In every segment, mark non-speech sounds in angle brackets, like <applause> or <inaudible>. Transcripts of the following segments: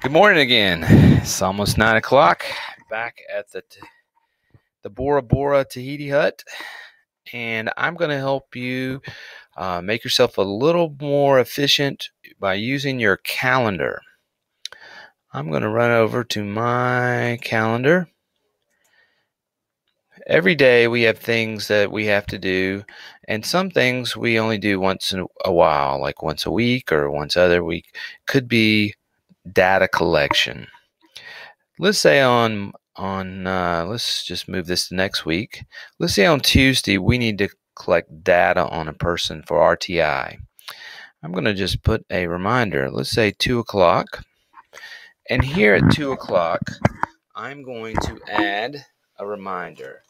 Good morning again. It's almost nine o'clock. Back at the the Bora Bora Tahiti Hut, and I'm going to help you uh, make yourself a little more efficient by using your calendar. I'm going to run over to my calendar. Every day we have things that we have to do, and some things we only do once in a while, like once a week or once other week. Could be data collection. Let's say on on uh, let's just move this to next week. Let's say on Tuesday we need to collect data on a person for RTI. I'm going to just put a reminder. Let's say two o'clock, and here at two o'clock, I'm going to add a reminder: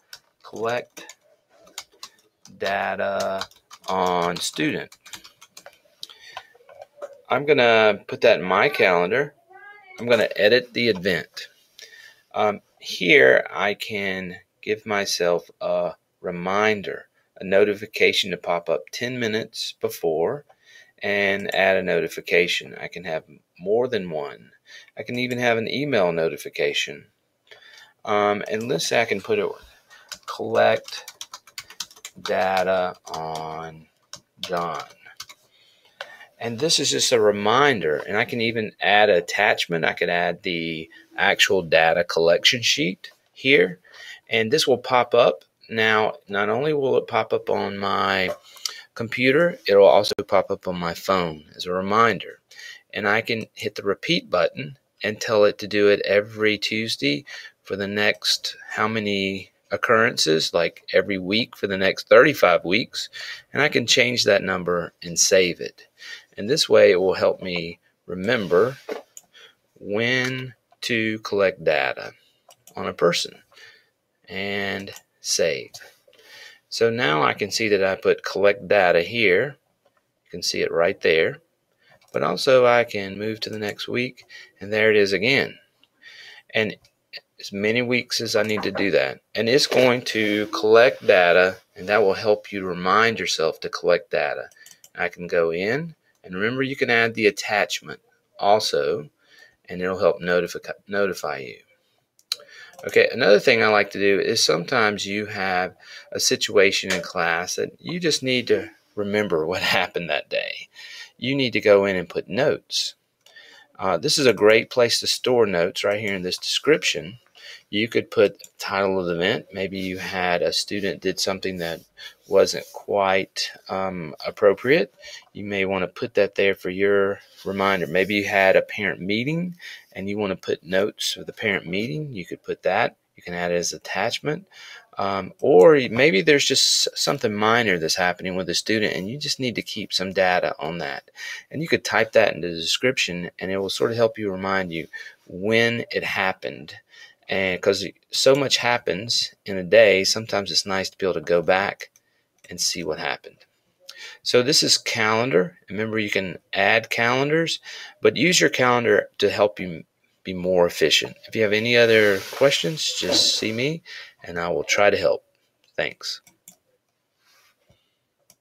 collect data on student. I'm going to put that in my calendar. I'm going to edit the event. Um, here I can give myself a reminder, a notification to pop up 10 minutes before and add a notification. I can have more than one. I can even have an email notification. Um, and let's say I can put it collect data on John. And this is just a reminder, and I can even add an attachment. I could add the actual data collection sheet here, and this will pop up. Now, not only will it pop up on my computer, it'll also pop up on my phone as a reminder. And I can hit the repeat button and tell it to do it every Tuesday for the next how many occurrences, like every week for the next 35 weeks. And I can change that number and save it. And this way it will help me remember when to collect data on a person and save. So now I can see that I put collect data here. You can see it right there. But also I can move to the next week and there it is again. And as many weeks as I need to do that. And it's going to collect data and that will help you remind yourself to collect data. I can go in and remember, you can add the attachment also, and it'll help notify, notify you. Okay, another thing I like to do is sometimes you have a situation in class that you just need to remember what <laughs> happened that day. You need to go in and put notes. Uh, this is a great place to store notes right here in this description. You could put title of the event. Maybe you had a student did something that wasn't quite um, appropriate. You may want to put that there for your reminder. Maybe you had a parent meeting and you want to put notes of the parent meeting. You could put that. You can add it as attachment. Um, or maybe there's just something minor that's happening with a student and you just need to keep some data on that. And you could type that in the description and it will sort of help you remind you when it happened and because so much happens in a day, sometimes it's nice to be able to go back and see what happened. So this is calendar. Remember, you can add calendars, but use your calendar to help you be more efficient. If you have any other questions, just see me and I will try to help. Thanks.